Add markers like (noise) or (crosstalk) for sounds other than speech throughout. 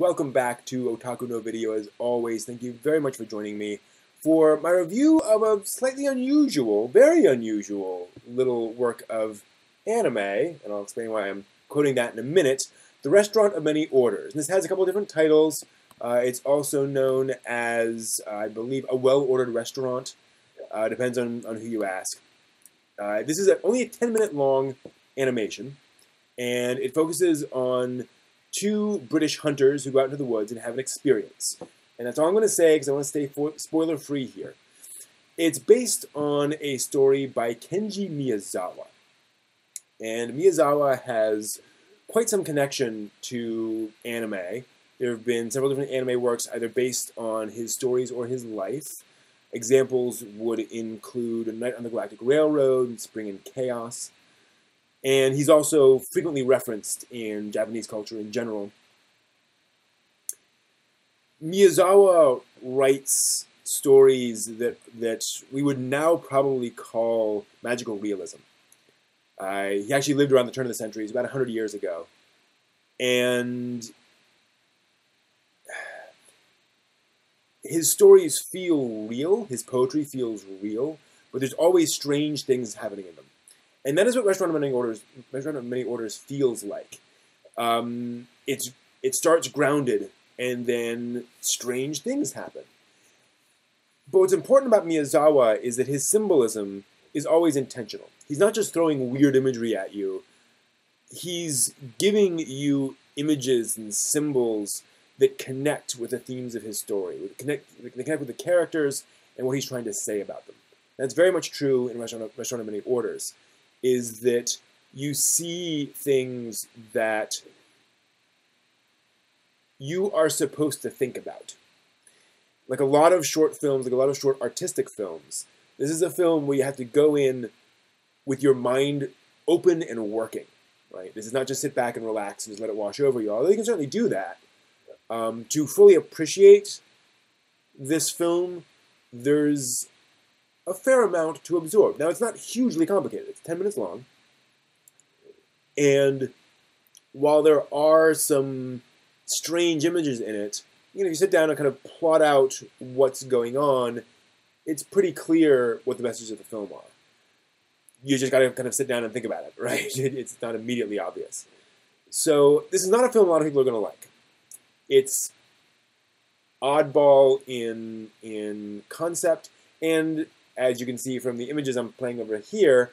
Welcome back to Otaku no Video as always. Thank you very much for joining me for my review of a slightly unusual, very unusual little work of anime, and I'll explain why I'm quoting that in a minute. The Restaurant of Many Orders. And this has a couple different titles. Uh, it's also known as, uh, I believe, a well-ordered restaurant. Uh, depends on, on who you ask. Uh, this is a, only a 10-minute long animation, and it focuses on two British hunters who go out into the woods and have an experience. And that's all I'm going to say because I want to stay spoiler free here. It's based on a story by Kenji Miyazawa. And Miyazawa has quite some connection to anime. There have been several different anime works either based on his stories or his life. Examples would include A Night on the Galactic Railroad, and Spring and Chaos. And he's also frequently referenced in Japanese culture in general. Miyazawa writes stories that that we would now probably call magical realism. Uh, he actually lived around the turn of the century. It's about 100 years ago. And his stories feel real. His poetry feels real. But there's always strange things happening in them. And that is what Restaurant of Many Orders, Restaurant of Many Orders feels like. Um, it's, it starts grounded and then strange things happen. But what's important about Miyazawa is that his symbolism is always intentional. He's not just throwing weird imagery at you. He's giving you images and symbols that connect with the themes of his story, connect, that connect with the characters and what he's trying to say about them. That's very much true in Restaurant of, Restaurant of Many Orders, is that you see things that you are supposed to think about. Like a lot of short films, like a lot of short artistic films, this is a film where you have to go in with your mind open and working. Right? This is not just sit back and relax and just let it wash over you. Although you can certainly do that. Um, to fully appreciate this film, there's a fair amount to absorb. Now, it's not hugely complicated. It's 10 minutes long. And while there are some strange images in it, you know, if you sit down and kind of plot out what's going on, it's pretty clear what the messages of the film are. You just got to kind of sit down and think about it, (laughs) right? It's not immediately obvious. So this is not a film a lot of people are going to like. It's oddball in in concept, and as you can see from the images I'm playing over here,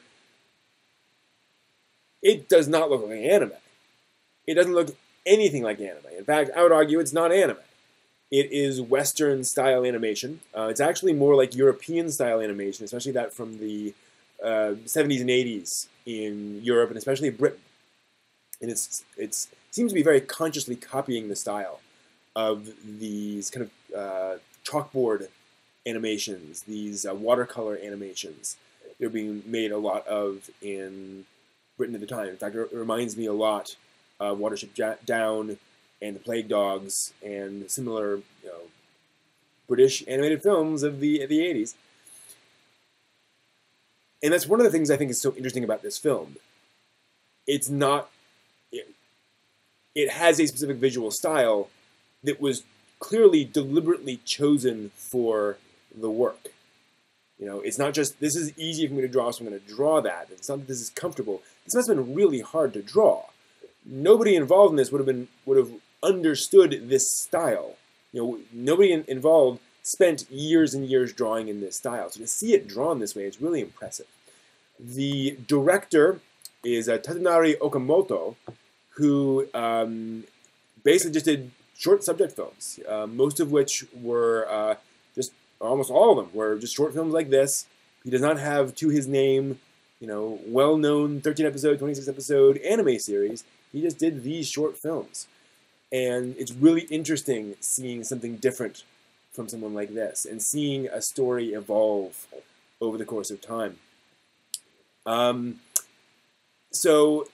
it does not look like anime. It doesn't look anything like anime. In fact, I would argue it's not anime. It is Western style animation. Uh, it's actually more like European style animation, especially that from the uh, 70s and 80s in Europe and especially Britain. And it's it's seems to be very consciously copying the style of these kind of uh, chalkboard animations, these uh, watercolor animations. They're being made a lot of in Britain at the time. In fact, it reminds me a lot of Watership Down and The Plague Dogs and similar you know, British animated films of the of the 80s. And that's one of the things I think is so interesting about this film. It's not it, it has a specific visual style that was clearly deliberately chosen for the work. You know, it's not just this is easy for me to draw, so I'm going to draw that. It's not that this is comfortable. This must have been really hard to draw nobody involved in this would have been would have understood this style. You know, nobody in, involved spent years and years drawing in this style. So to see it drawn this way, it's really impressive. The director is uh, Tadanori Okamoto, who um, basically just did short subject films, uh, most of which were uh, almost all of them were just short films like this. He does not have to his name, you know, well-known 13 episode, 26 episode anime series. He just did these short films. And it's really interesting seeing something different from someone like this and seeing a story evolve over the course of time. Um, so,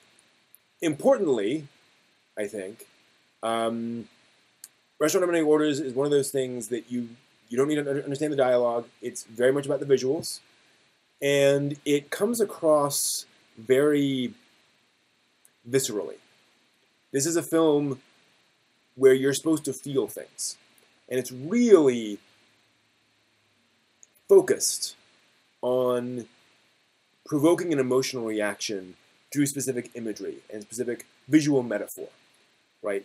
importantly, I think, um, Restaurant Many Orders is one of those things that you you don't need to understand the dialogue. It's very much about the visuals, and it comes across very viscerally. This is a film where you're supposed to feel things. And it's really focused on provoking an emotional reaction through specific imagery and specific visual metaphor, right?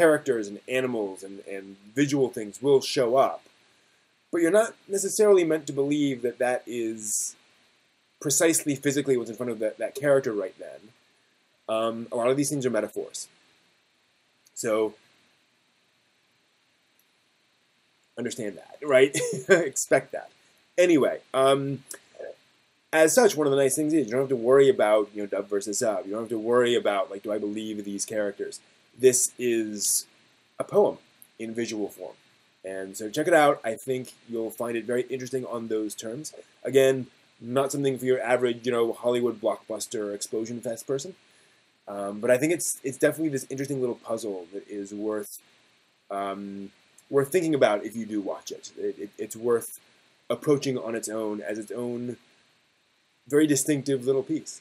Characters and animals and, and visual things will show up, but you're not necessarily meant to believe that that is precisely physically what's in front of that, that character right then. Um, a lot of these things are metaphors. So understand that, right? (laughs) Expect that. Anyway, um, as such, one of the nice things is you don't have to worry about you know dub versus sub. You don't have to worry about like, do I believe these characters? This is a poem in visual form, and so check it out. I think you'll find it very interesting on those terms. Again, not something for your average you know Hollywood blockbuster explosion fest person, um, but I think it's it's definitely this interesting little puzzle that is worth um, worth thinking about if you do watch it. it, it it's worth approaching on its own as its own very distinctive little piece.